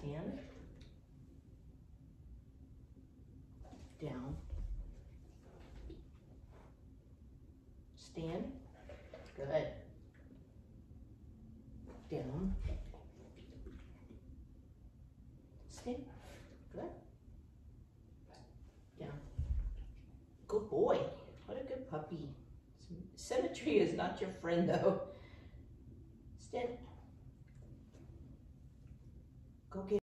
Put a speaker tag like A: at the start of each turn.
A: Stand. Down. Stand. Good. Down. Stand. Good. Down. Good boy. What a good puppy. Symmetry is not your friend though. Stand. Go get